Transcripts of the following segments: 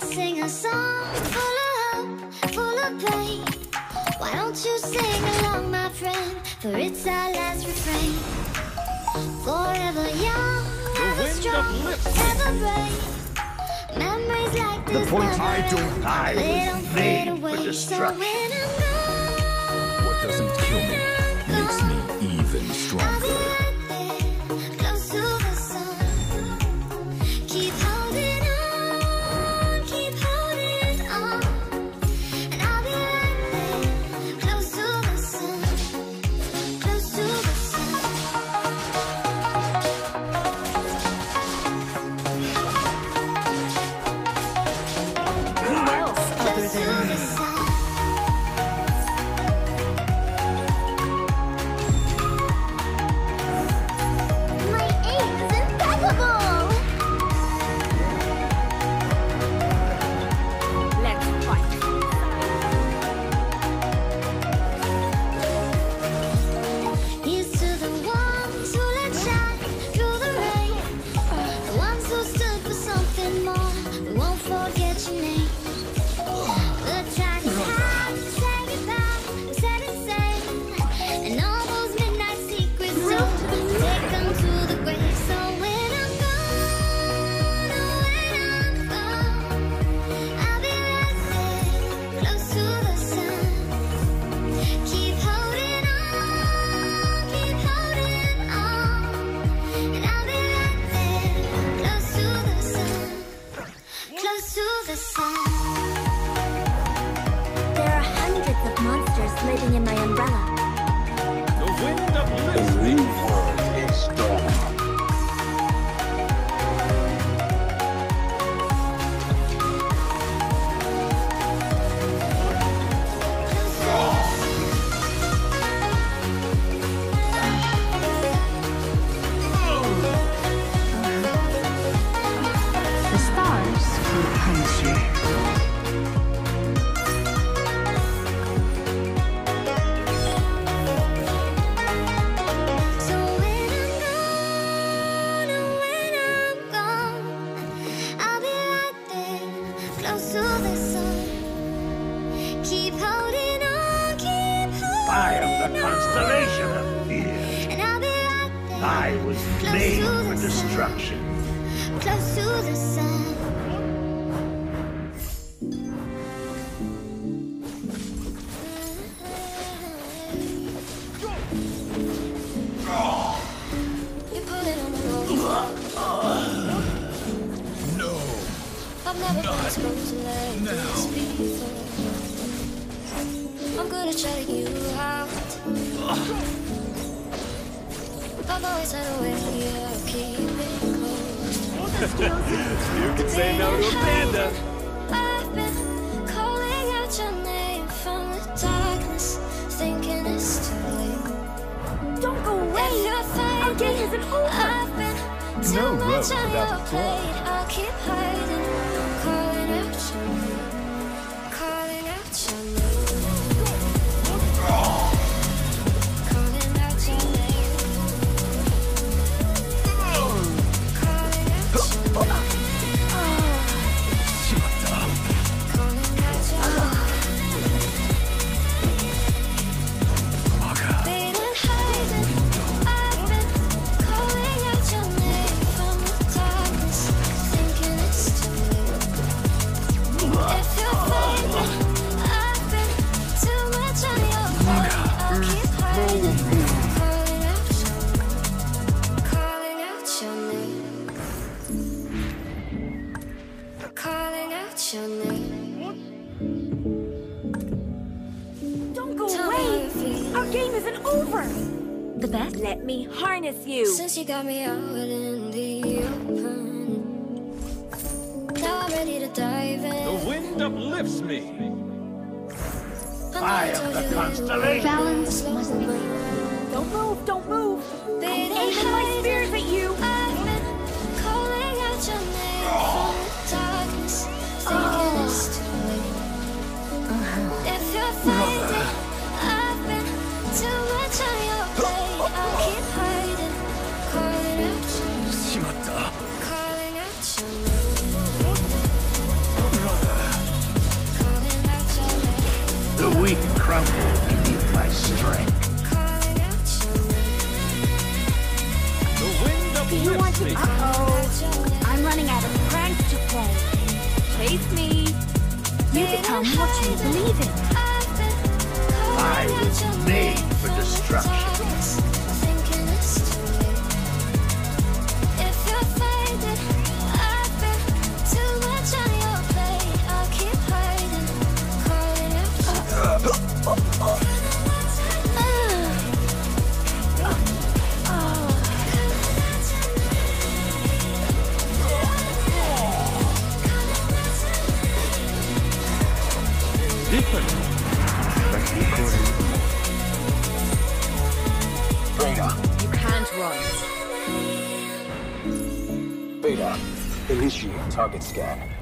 Sing a song full of hope, full of pain. Why don't you sing along, my friend? For it's our last refrain. Forever young, ever strong, ever brave. Memories like this. The point I don't die they don't what doesn't kill me makes me even stronger. you can say no to a panda. I've been calling out your name from the darkness, thinking it's too late. Don't go away. Our game isn't over. I've been too no much on your plate. I'll keep hiding. the best? Let me harness you. Since you got me out in the open, now I'm ready to dive in. The wind uplifts me. I am the constellation. Balance must be. Don't move, don't move. They I'm aiming my spears at you. I've been calling out your name. Oh. to drink. Do you want to? Uh-oh. I'm running out of pranks to play. Chase me. You become what you believe in. I was made for destruction. target scan.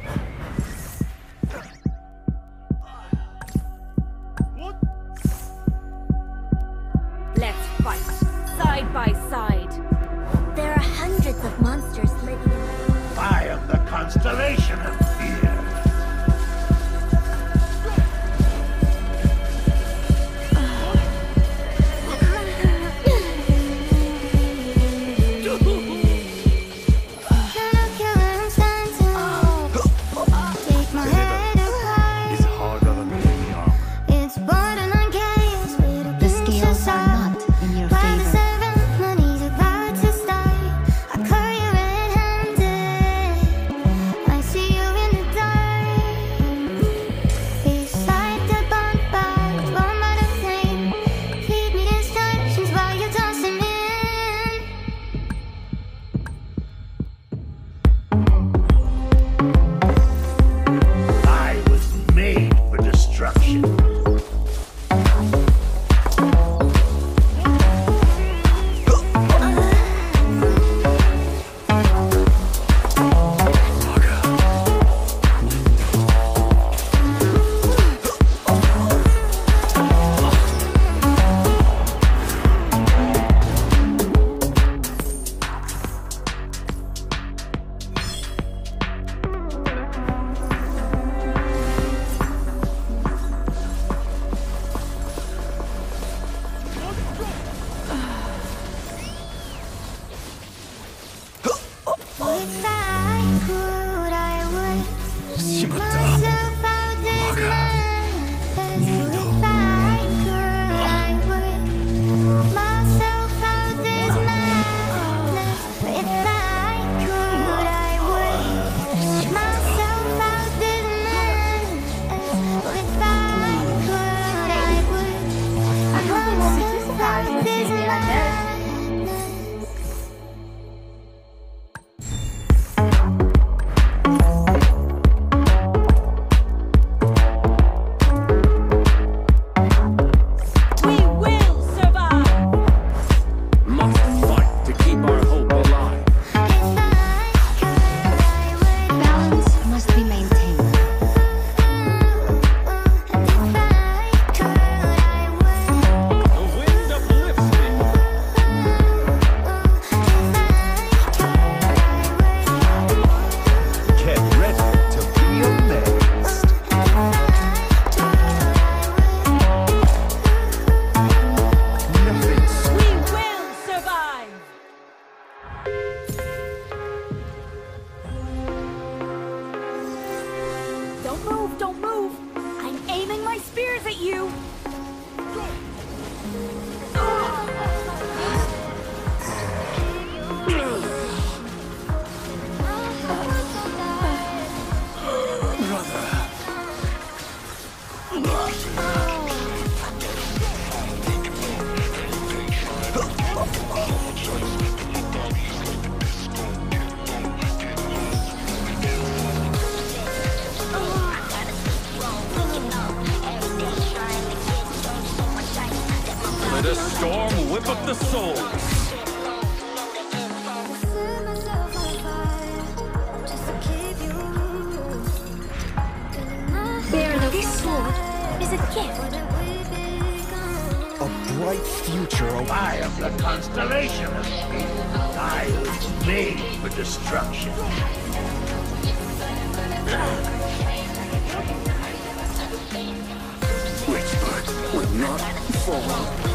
bright future away. I am the constellation of people. I was made for destruction. Which will not fall.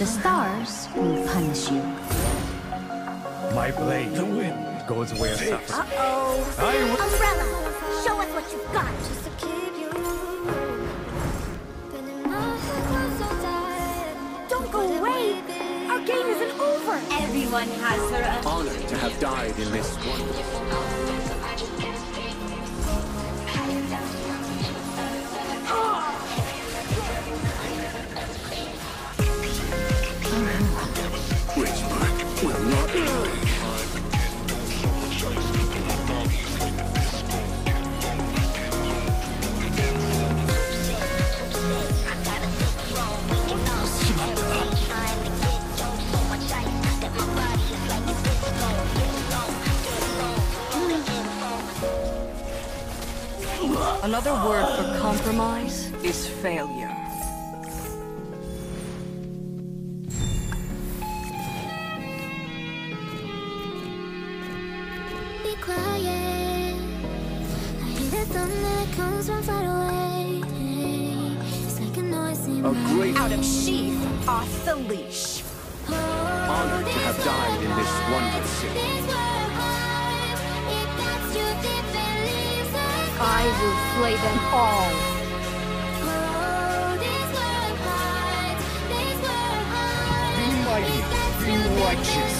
Monsters will punish you. My blade, the wind, goes where suffering. Uh-oh. I will. Umbrella, show us what you've got. Just to keep you. Bending my head so tired. Don't go away. Our game isn't over. Everyone has their own. Honored to have died in this wonderful. A noise in A great Out of sheath, off the leash. honored to have died in this wondrous city. I will slay them all. Be mighty, be righteous.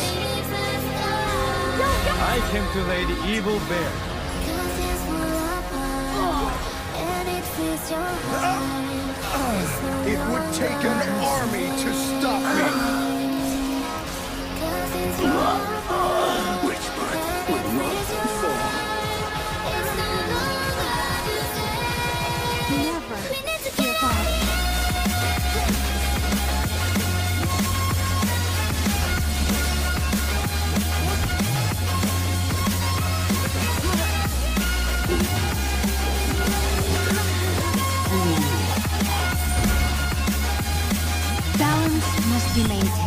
I came to lay the evil bare. Uh, it would take an army to stop me. Balance must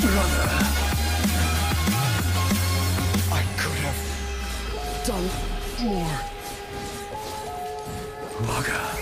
brother. I could have done more. Waga.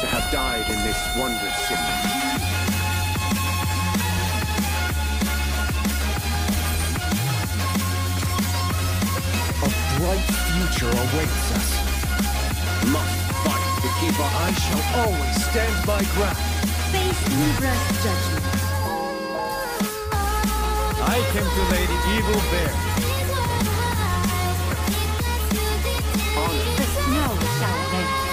To have died in this wondrous city. A bright future awaits us. Must fight to keep our I shall always stand my ground. Face Libra's judgment. I came to lay the evil Bare. honored. The snow shall vanish.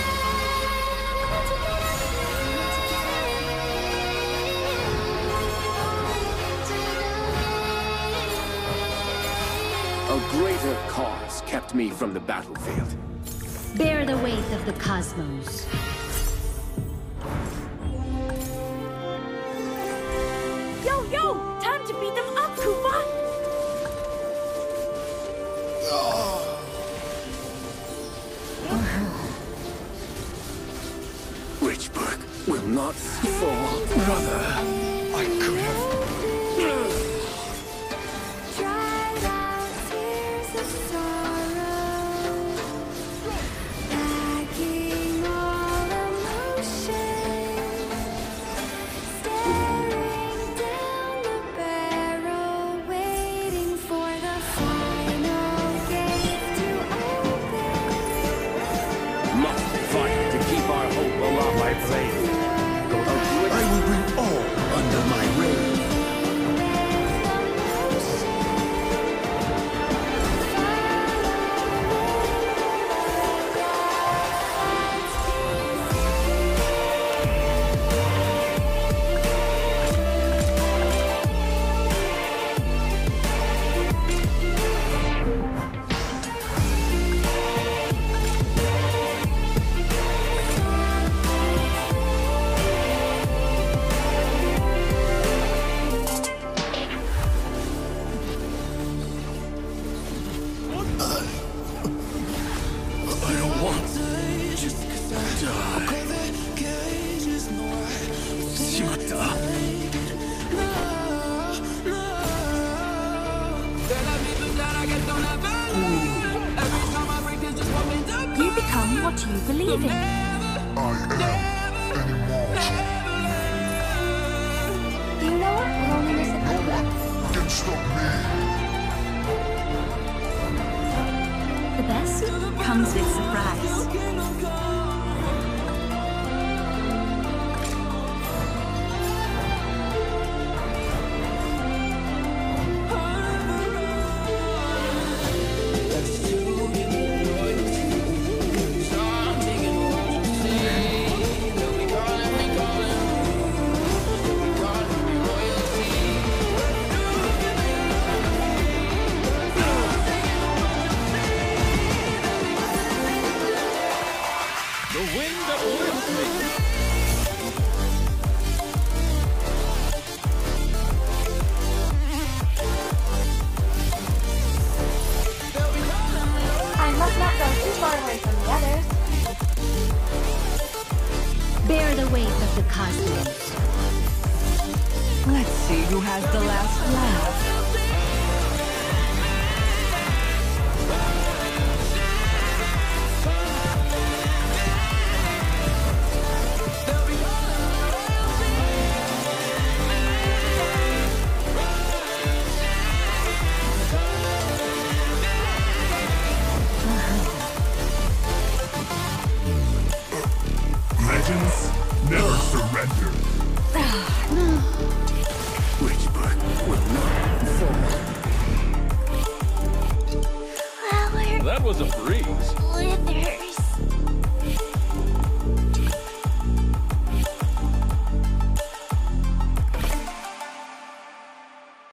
A greater cause kept me from the battlefield. Bear the weight of the cosmos. Yo, yo! Time to beat them up, Kupa! Richburg will not fall. Brother, comes with surprise. Wind lifts me. I must not go too far away from the others. Bear the weight of the cosmos. Let's see who has the last laugh.